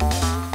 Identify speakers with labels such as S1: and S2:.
S1: Música